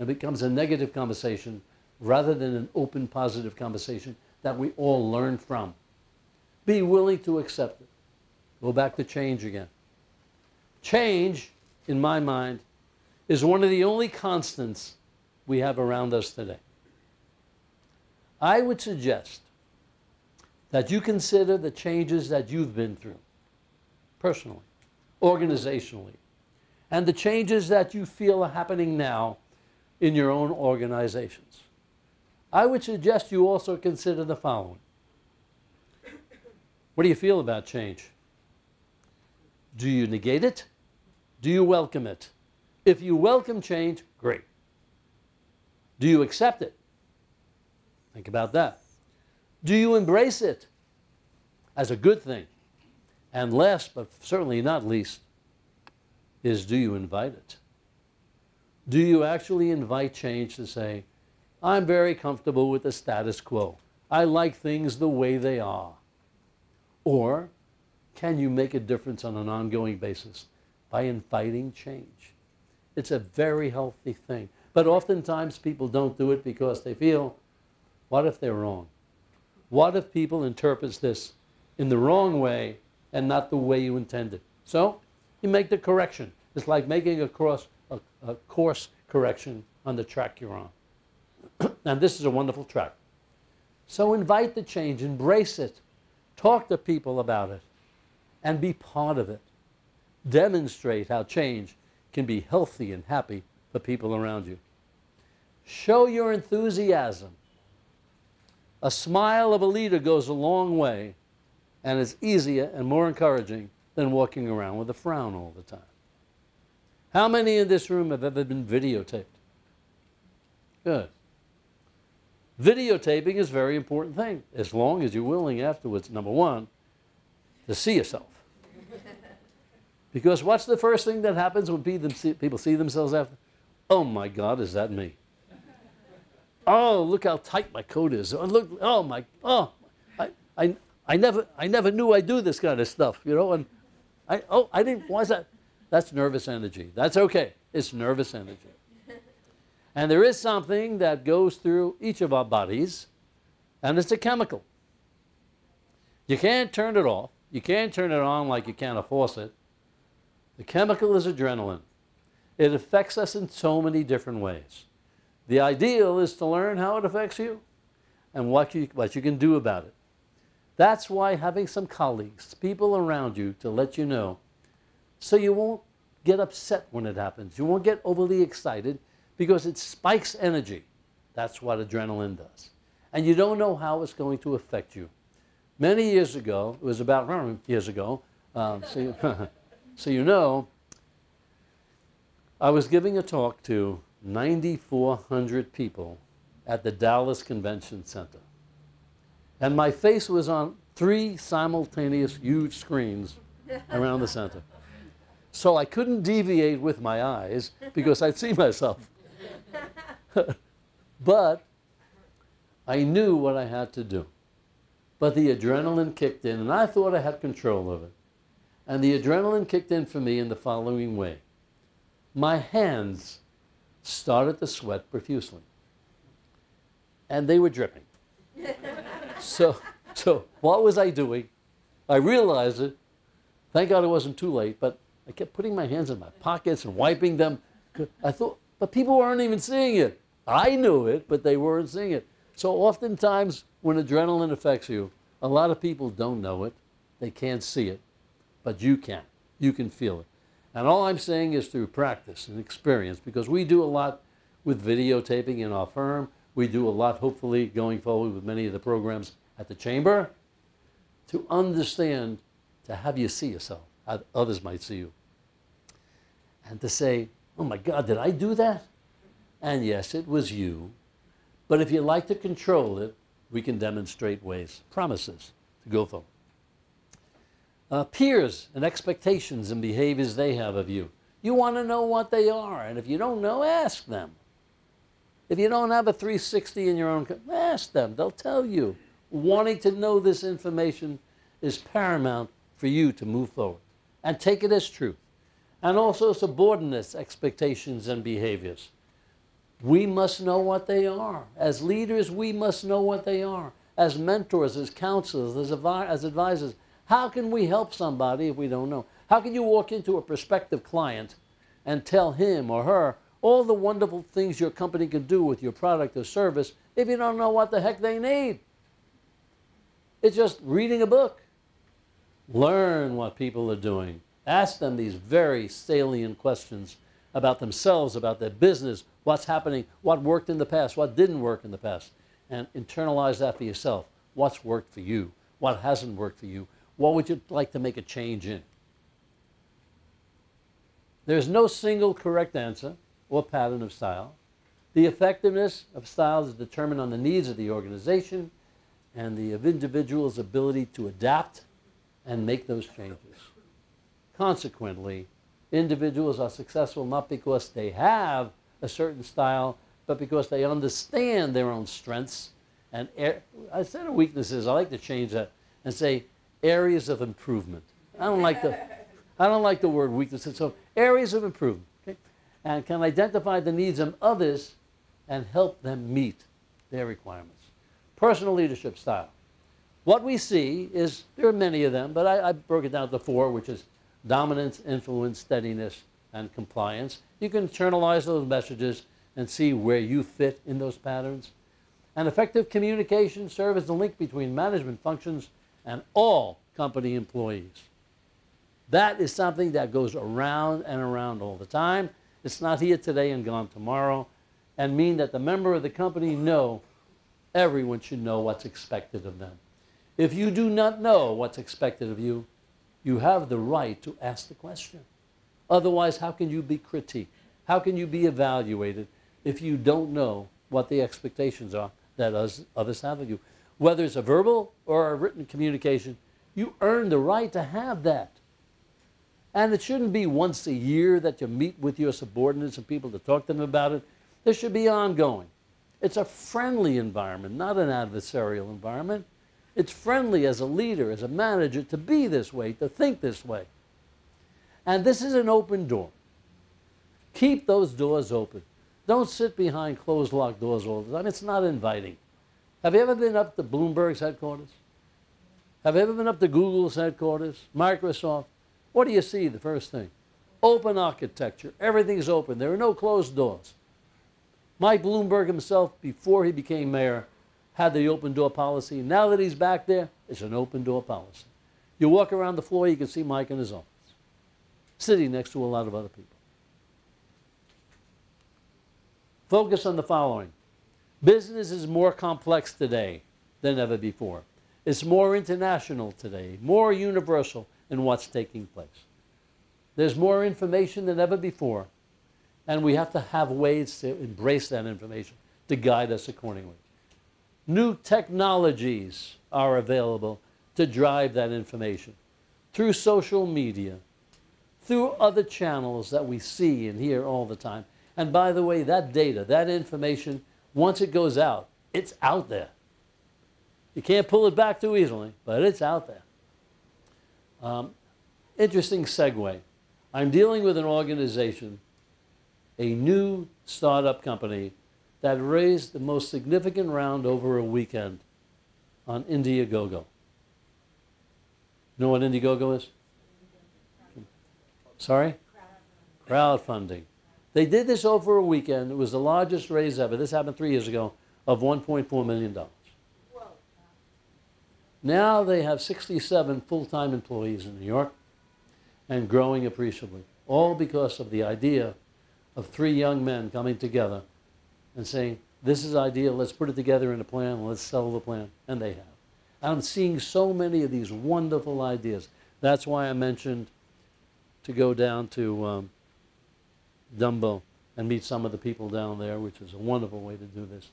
It becomes a negative conversation rather than an open, positive conversation that we all learn from. Be willing to accept it. Go back to change again. Change, in my mind, is one of the only constants we have around us today. I would suggest that you consider the changes that you've been through, personally, organizationally, and the changes that you feel are happening now in your own organizations. I would suggest you also consider the following what do you feel about change? Do you negate it? Do you welcome it? If you welcome change, great. Do you accept it? Think about that. Do you embrace it as a good thing? And last, but certainly not least, is do you invite it? Do you actually invite change to say, I'm very comfortable with the status quo. I like things the way they are. Or can you make a difference on an ongoing basis by inviting change? It's a very healthy thing. But oftentimes people don't do it because they feel, what if they're wrong? What if people interpret this in the wrong way and not the way you intended? So you make the correction. It's like making a, cross, a, a course correction on the track you're on. [CLEARS THROAT] and this is a wonderful track. So invite the change, embrace it, talk to people about it, and be part of it. Demonstrate how change can be healthy and happy for people around you. Show your enthusiasm. A smile of a leader goes a long way and is easier and more encouraging than walking around with a frown all the time. How many in this room have ever been videotaped? Good. Videotaping is a very important thing, as long as you're willing afterwards, number one, to see yourself. [LAUGHS] Because what's the first thing that happens when people see themselves after? Oh my God, is that me? Oh, look how tight my coat is. Oh, look, oh my, oh, I, I, I never, I never knew I do this kind of stuff, you know. And I, oh, I didn't. Why is that? That's nervous energy. That's okay. It's nervous energy. And there is something that goes through each of our bodies, and it's a chemical. You can't turn it off. You can't turn it on like you can a faucet. The chemical is adrenaline. It affects us in so many different ways. The ideal is to learn how it affects you and what you, what you can do about it. That's why having some colleagues, people around you to let you know, so you won't get upset when it happens. You won't get overly excited because it spikes energy. That's what adrenaline does. And you don't know how it's going to affect you. Many years ago, it was about years ago, um, so, you, [LAUGHS] so you know, I was giving a talk to 9,400 people at the Dallas Convention Center. And my face was on three simultaneous huge screens around the center. So I couldn't deviate with my eyes because I'd see myself. [LAUGHS] but I knew what I had to do. But the adrenaline kicked in, and I thought I had control of it. And the adrenaline kicked in for me in the following way my hands started to sweat profusely, and they were dripping. [LAUGHS] so, so, what was I doing? I realized it. Thank God it wasn't too late, but I kept putting my hands in my pockets and wiping them. I thought, but people weren't even seeing it. I knew it, but they weren't seeing it. So oftentimes when adrenaline affects you, a lot of people don't know it. They can't see it, but you can. You can feel it. And all I'm saying is through practice and experience, because we do a lot with videotaping in our firm. We do a lot, hopefully, going forward with many of the programs at the chamber to understand, to have you see yourself, how others might see you. And to say, oh my God, did I do that? And yes, it was you. But if you like to control it, we can demonstrate ways, promises to go for. Uh, peers and expectations and behaviors they have of you. You want to know what they are, and if you don't know, ask them. If you don't have a 360 in your own, ask them. They'll tell you. Wanting to know this information is paramount for you to move forward and take it as truth and also subordinates' expectations and behaviors. We must know what they are. As leaders, we must know what they are. As mentors, as counselors, as, as advisors, how can we help somebody if we don't know? How can you walk into a prospective client and tell him or her all the wonderful things your company can do with your product or service if you don't know what the heck they need? It's just reading a book. Learn what people are doing. Ask them these very salient questions about themselves, about their business, what's happening, what worked in the past, what didn't work in the past, and internalize that for yourself. What's worked for you? What hasn't worked for you? What would you like to make a change in? There's no single correct answer or pattern of style. The effectiveness of styles is determined on the needs of the organization and the individual's ability to adapt and make those changes. Consequently, individuals are successful not because they have a certain style, but because they understand their own strengths and instead of weaknesses, I like to change that and say areas of improvement. I don't like the I don't like the word weaknesses. So areas of improvement, okay? and can identify the needs of others and help them meet their requirements. Personal leadership style. What we see is there are many of them, but I, I broke it down to four, which is dominance, influence, steadiness, and compliance. You can internalize those messages and see where you fit in those patterns. And effective communication serves as the link between management functions and all company employees. That is something that goes around and around all the time. It's not here today and gone tomorrow. And mean that the member of the company know everyone should know what's expected of them. If you do not know what's expected of you, you have the right to ask the question. Otherwise, how can you be critiqued? How can you be evaluated if you don't know what the expectations are that others have of you? Whether it's a verbal or a written communication, you earn the right to have that. And it shouldn't be once a year that you meet with your subordinates and people to talk to them about it. This should be ongoing. It's a friendly environment, not an adversarial environment. It's friendly as a leader, as a manager, to be this way, to think this way. And this is an open door. Keep those doors open. Don't sit behind closed locked doors all the time. It's not inviting. Have you ever been up to Bloomberg's headquarters? Have you ever been up to Google's headquarters? Microsoft? What do you see the first thing? Open architecture. Everything's open. There are no closed doors. Mike Bloomberg himself, before he became mayor, had the open door policy. Now that he's back there, it's an open door policy. You walk around the floor, you can see Mike in his office, sitting next to a lot of other people. Focus on the following. Business is more complex today than ever before. It's more international today, more universal in what's taking place. There's more information than ever before, and we have to have ways to embrace that information to guide us accordingly. New technologies are available to drive that information through social media, through other channels that we see and hear all the time. And by the way, that data, that information, once it goes out, it's out there. You can't pull it back too easily, but it's out there. Um, interesting segue. I'm dealing with an organization, a new startup company that raised the most significant round over a weekend on Indiegogo. You know what Indiegogo is? Sorry? Crowdfunding. They did this over a weekend. It was the largest raise ever. This happened three years ago of $1.4 million. Now they have 67 full-time employees in New York and growing appreciably, all because of the idea of three young men coming together and saying, this is ideal, let's put it together in a plan, let's sell the plan. And they have. I'm seeing so many of these wonderful ideas. That's why I mentioned to go down to um, Dumbo and meet some of the people down there, which is a wonderful way to do this.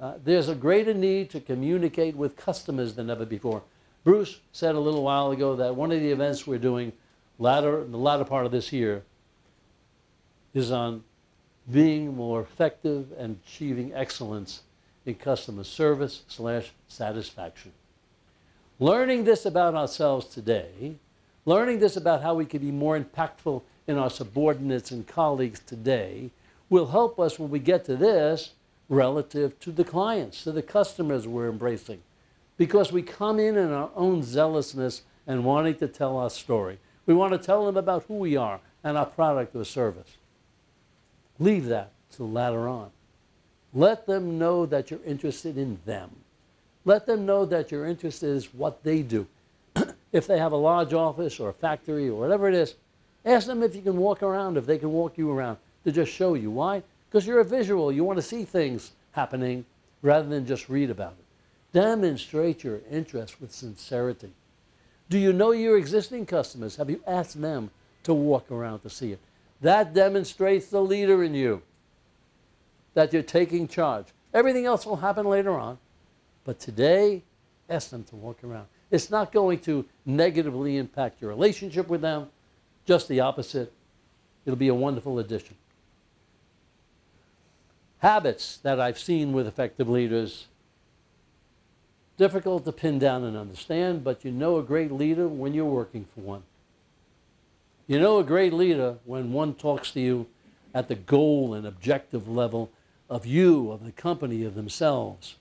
Uh, there's a greater need to communicate with customers than ever before. Bruce said a little while ago that one of the events we're doing latter, the latter part of this year is on being more effective and achieving excellence in customer service slash satisfaction. Learning this about ourselves today, learning this about how we can be more impactful in our subordinates and colleagues today will help us when we get to this relative to the clients, to the customers we're embracing. Because we come in in our own zealousness and wanting to tell our story. We want to tell them about who we are and our product or service. Leave that till later on. Let them know that you're interested in them. Let them know that your interest is what they do. [CLEARS THROAT] if they have a large office or a factory or whatever it is, ask them if you can walk around, if they can walk you around to just show you. Why? Because you're a visual. You want to see things happening rather than just read about it. Demonstrate your interest with sincerity. Do you know your existing customers? Have you asked them to walk around to see it? That demonstrates the leader in you, that you're taking charge. Everything else will happen later on. But today, ask them to walk around. It's not going to negatively impact your relationship with them, just the opposite. It'll be a wonderful addition. Habits that I've seen with effective leaders, difficult to pin down and understand, but you know a great leader when you're working for one. You know a great leader when one talks to you at the goal and objective level of you, of the company, of themselves.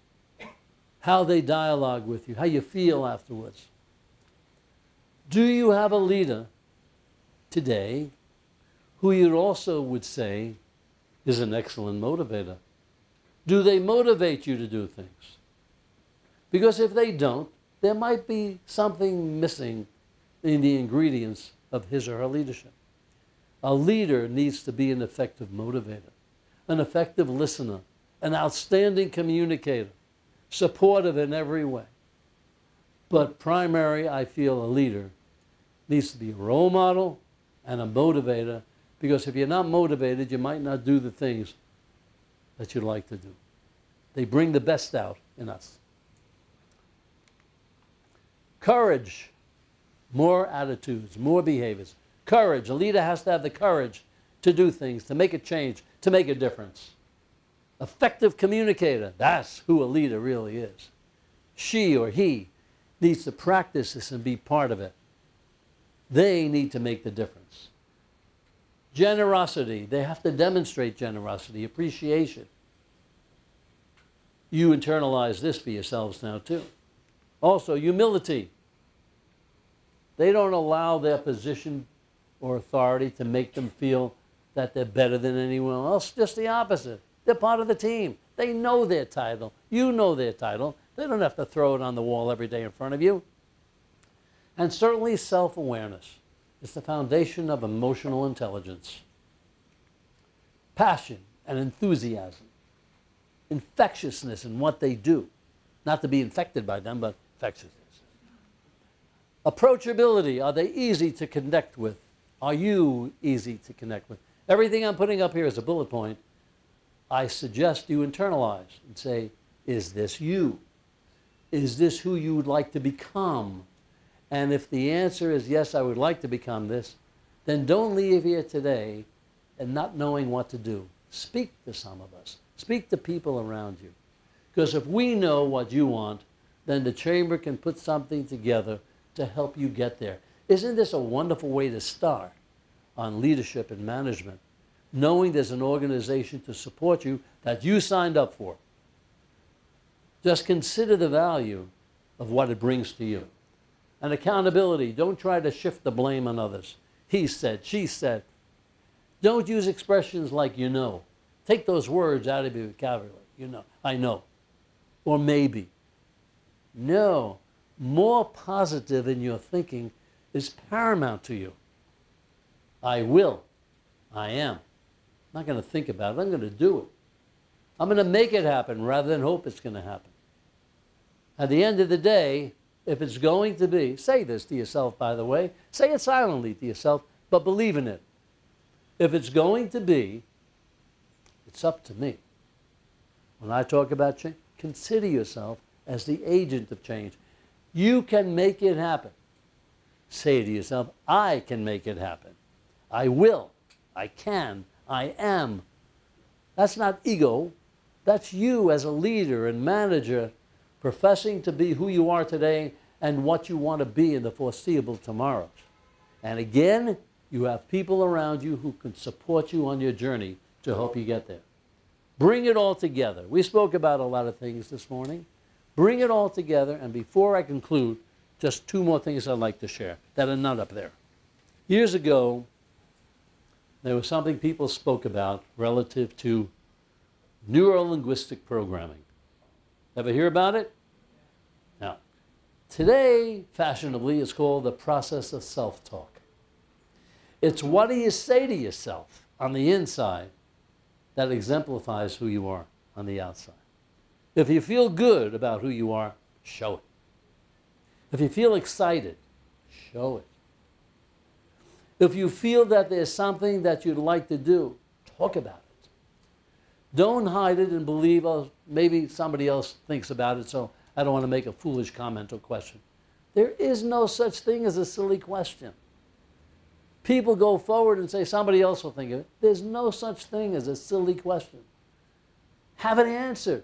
How they dialogue with you, how you feel afterwards. Do you have a leader today who you also would say is an excellent motivator? Do they motivate you to do things? Because if they don't, there might be something missing in the ingredients of his or her leadership. A leader needs to be an effective motivator, an effective listener, an outstanding communicator, supportive in every way. But primary, I feel a leader needs to be a role model and a motivator because if you're not motivated, you might not do the things that you'd like to do. They bring the best out in us. Courage, more attitudes, more behaviors. Courage. A leader has to have the courage to do things, to make a change, to make a difference. Effective communicator. That's who a leader really is. She or he needs to practice this and be part of it. They need to make the difference. Generosity. They have to demonstrate generosity, appreciation. You internalize this for yourselves now, too. Also, humility. They don't allow their position or authority to make them feel that they're better than anyone else. Just the opposite. They're part of the team. They know their title. You know their title. They don't have to throw it on the wall every day in front of you. And certainly self awareness is the foundation of emotional intelligence. Passion and enthusiasm, infectiousness in what they do, not to be infected by them, but infectiousness. Approachability are they easy to connect with? Are you easy to connect with? Everything I'm putting up here is a bullet point. I suggest you internalize and say, is this you? Is this who you would like to become? And if the answer is yes, I would like to become this, then don't leave here today and not knowing what to do. Speak to some of us. Speak to people around you. Because if we know what you want, then the chamber can put something together to help you get there. Isn't this a wonderful way to start on leadership and management? Knowing there's an organization to support you that you signed up for. Just consider the value of what it brings to you. And accountability. Don't try to shift the blame on others. He said, she said. Don't use expressions like you know. Take those words out of your vocabulary. You know, I know. Or maybe. No. More positive in your thinking is paramount to you. I will. I am. I'm not going to think about it. I'm going to do it. I'm going to make it happen rather than hope it's going to happen. At the end of the day, if it's going to be, say this to yourself, by the way, say it silently to yourself, but believe in it. If it's going to be, it's up to me. When I talk about change, consider yourself as the agent of change. You can make it happen. Say to yourself, I can make it happen. I will. I can. I am. That's not ego. That's you as a leader and manager professing to be who you are today and what you want to be in the foreseeable tomorrows. And again, you have people around you who can support you on your journey to help you get there. Bring it all together. We spoke about a lot of things this morning. Bring it all together, and before I conclude, just two more things I'd like to share that are not up there. Years ago, there was something people spoke about relative to neurolinguistic programming. Ever hear about it? Now, today, fashionably, it's called the process of self talk. It's what do you say to yourself on the inside that exemplifies who you are on the outside. If you feel good about who you are, show it. If you feel excited, show it. If you feel that there's something that you'd like to do, talk about it. Don't hide it and believe, oh, maybe somebody else thinks about it, so I don't want to make a foolish comment or question. There is no such thing as a silly question. People go forward and say somebody else will think of it. There's no such thing as a silly question. Have an answer.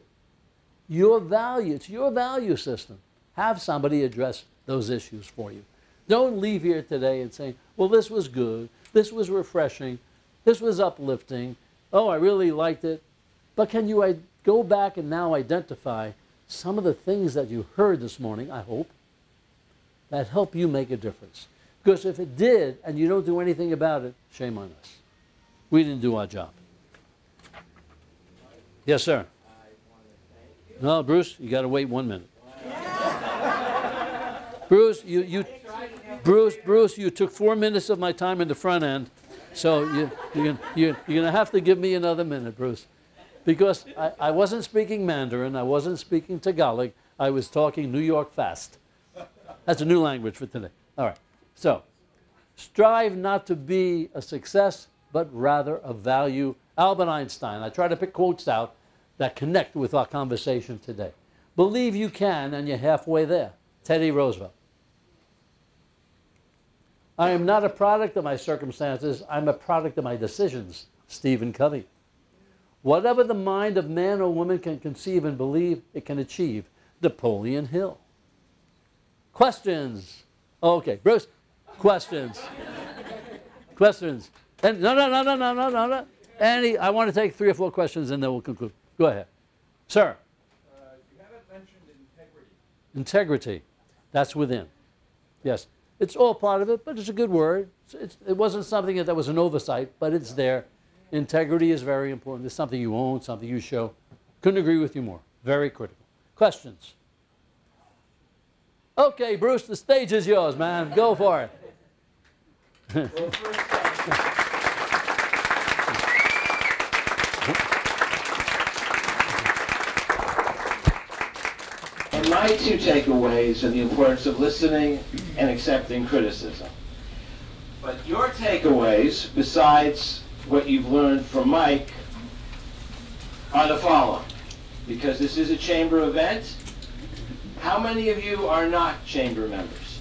Your value, it's your value system. Have somebody address those issues for you. Don't leave here today and say, well, this was good, this was refreshing, this was uplifting, oh, I really liked it. But can you I- go back and now identify some of the things that you heard this morning, I hope, that help you make a difference? Because if it did and you don't do anything about it, shame on us. We didn't do our job. Yes, sir. No, Bruce, you got to wait one minute. Bruce, you, you, Bruce, Bruce, you took four minutes of my time in the front end, so you, you're, you're, you're going to have to give me another minute, Bruce. Because I, I wasn't speaking Mandarin, I wasn't speaking Tagalog, I was talking New York fast. That's a new language for today. All right. So, strive not to be a success, but rather a value. Albert Einstein. I try to pick quotes out that connect with our conversation today. Believe you can, and you're halfway there. Teddy Roosevelt. I am not a product of my circumstances, I'm a product of my decisions. Stephen Covey. Whatever the mind of man or woman can conceive and believe, it can achieve. Napoleon Hill. Questions? Okay, Bruce, questions. [LAUGHS] questions. And no, no, no, no, no, no, no, no. Any, I want to take three or four questions and then we'll conclude. Go ahead. Sir. Uh, you haven't mentioned integrity. Integrity. That's within. Yes. It's all part of it, but it's a good word. It's, it's, it wasn't something that was an oversight, but it's there. Integrity is very important. It's something you own, something you show. Couldn't agree with you more. Very critical. Questions? Okay, Bruce, the stage is yours, man. Go for it. [LAUGHS] And my two takeaways are the importance of listening and accepting criticism. But your takeaways, besides what you've learned from Mike, are the following. Because this is a chamber event, how many of you are not chamber members?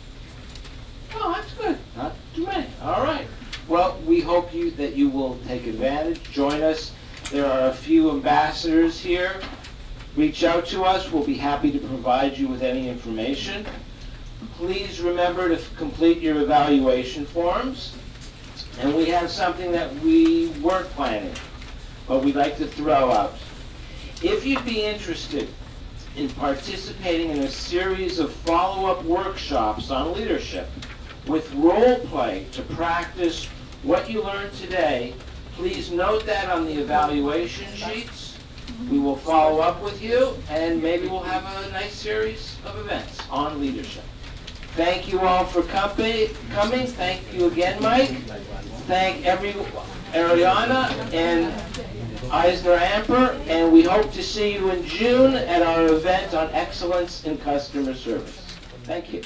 Oh, that's good. Not too many. All right. Well, we hope you that you will take advantage, join us. There are a few ambassadors here. Reach out to us. We'll be happy to provide you with any information. Please remember to complete your evaluation forms. And we have something that we weren't planning, but we'd like to throw out. If you'd be interested in participating in a series of follow-up workshops on leadership with role play to practice what you learned today, please note that on the evaluation sheets. We will follow up with you, and maybe we'll have a nice series of events on leadership. Thank you all for coming. Thank you again, Mike. Thank every, Ariana and EisnerAmper, and we hope to see you in June at our event on excellence in customer service. Thank you.